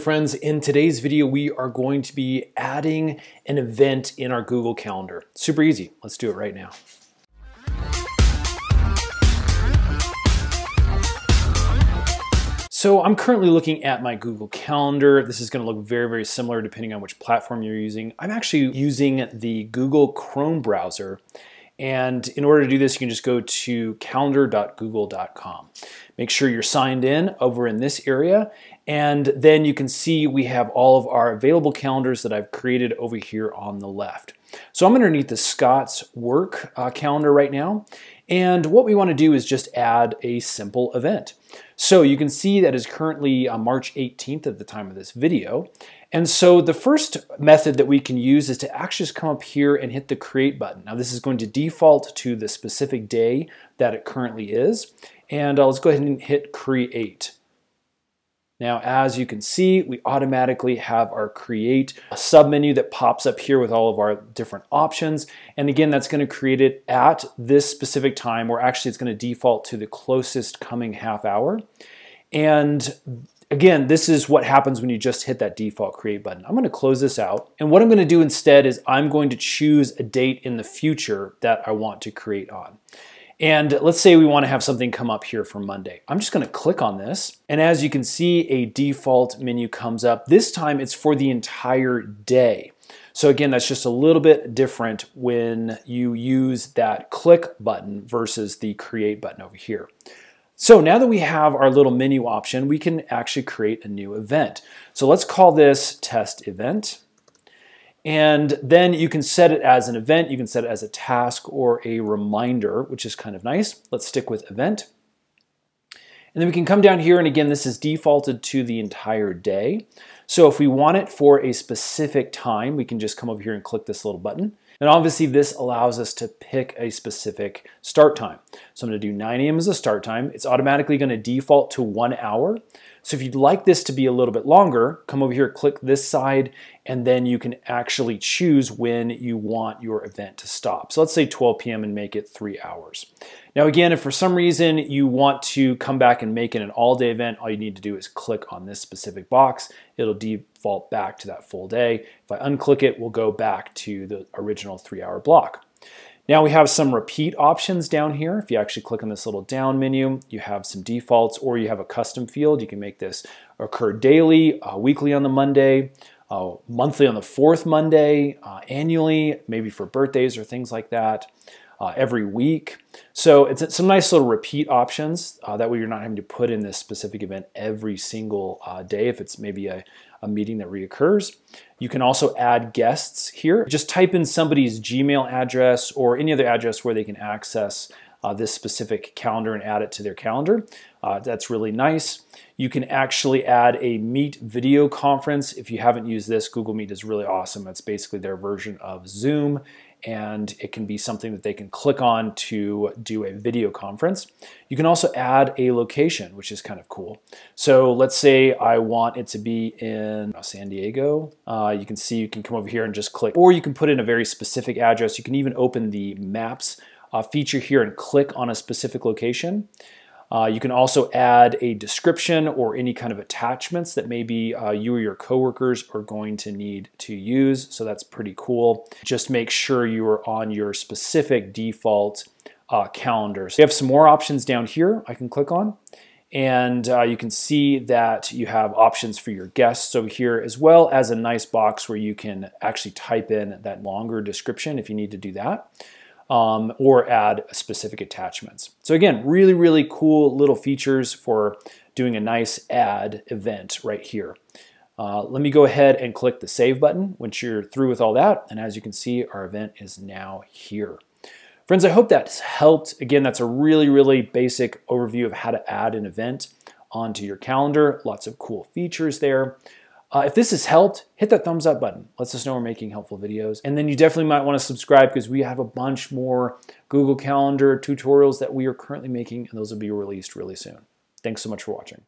Friends, in today's video, we are going to be adding an event in our Google Calendar. Super easy. Let's do it right now. So I'm currently looking at my Google Calendar. This is gonna look very, very similar depending on which platform you're using. I'm actually using the Google Chrome browser. And in order to do this, you can just go to calendar.google.com. Make sure you're signed in over in this area. And then you can see we have all of our available calendars that I've created over here on the left. So I'm underneath the Scott's work uh, calendar right now. And what we want to do is just add a simple event. So you can see that is currently uh, March 18th at the time of this video. And so the first method that we can use is to actually just come up here and hit the create button. Now this is going to default to the specific day that it currently is. And uh, let's go ahead and hit create. Now, as you can see, we automatically have our create submenu that pops up here with all of our different options. And again, that's gonna create it at this specific time, or actually it's gonna default to the closest coming half hour. And again, this is what happens when you just hit that default create button. I'm gonna close this out. And what I'm gonna do instead is I'm going to choose a date in the future that I want to create on. And let's say we want to have something come up here for Monday. I'm just going to click on this. And as you can see, a default menu comes up. This time it's for the entire day. So again, that's just a little bit different when you use that click button versus the create button over here. So now that we have our little menu option, we can actually create a new event. So let's call this test event. And then you can set it as an event, you can set it as a task or a reminder, which is kind of nice. Let's stick with event. And then we can come down here, and again, this is defaulted to the entire day. So if we want it for a specific time, we can just come over here and click this little button. And obviously this allows us to pick a specific start time. So I'm gonna do 9 a.m. as a start time. It's automatically gonna default to one hour. So if you'd like this to be a little bit longer, come over here, click this side, and then you can actually choose when you want your event to stop. So let's say 12 p.m. and make it three hours. Now again, if for some reason you want to come back and make it an all-day event, all you need to do is click on this specific box. It'll default back to that full day. If I unclick it, we'll go back to the original three-hour block. Now we have some repeat options down here. If you actually click on this little down menu, you have some defaults or you have a custom field. You can make this occur daily, uh, weekly on the Monday, uh, monthly on the fourth Monday, uh, annually, maybe for birthdays or things like that, uh, every week. So it's some nice little repeat options. Uh, that way you're not having to put in this specific event every single uh, day if it's maybe a, a meeting that reoccurs. You can also add guests here. Just type in somebody's Gmail address or any other address where they can access uh, this specific calendar and add it to their calendar. Uh, that's really nice. You can actually add a Meet video conference. If you haven't used this, Google Meet is really awesome. It's basically their version of Zoom and it can be something that they can click on to do a video conference. You can also add a location, which is kind of cool. So let's say I want it to be in San Diego. Uh, you can see you can come over here and just click, or you can put in a very specific address. You can even open the maps uh, feature here and click on a specific location. Uh, you can also add a description or any kind of attachments that maybe uh, you or your coworkers are going to need to use. So that's pretty cool. Just make sure you are on your specific default uh, calendar. So you have some more options down here I can click on. And uh, you can see that you have options for your guests over here, as well as a nice box where you can actually type in that longer description if you need to do that um, or add specific attachments. So again, really, really cool little features for doing a nice add event right here. Uh, let me go ahead and click the save button once you're through with all that. And as you can see, our event is now here. Friends, I hope that's helped. Again, that's a really, really basic overview of how to add an event onto your calendar. Lots of cool features there. Uh, if this has helped, hit that thumbs up button. Lets us know we're making helpful videos. And then you definitely might want to subscribe because we have a bunch more Google Calendar tutorials that we are currently making, and those will be released really soon. Thanks so much for watching.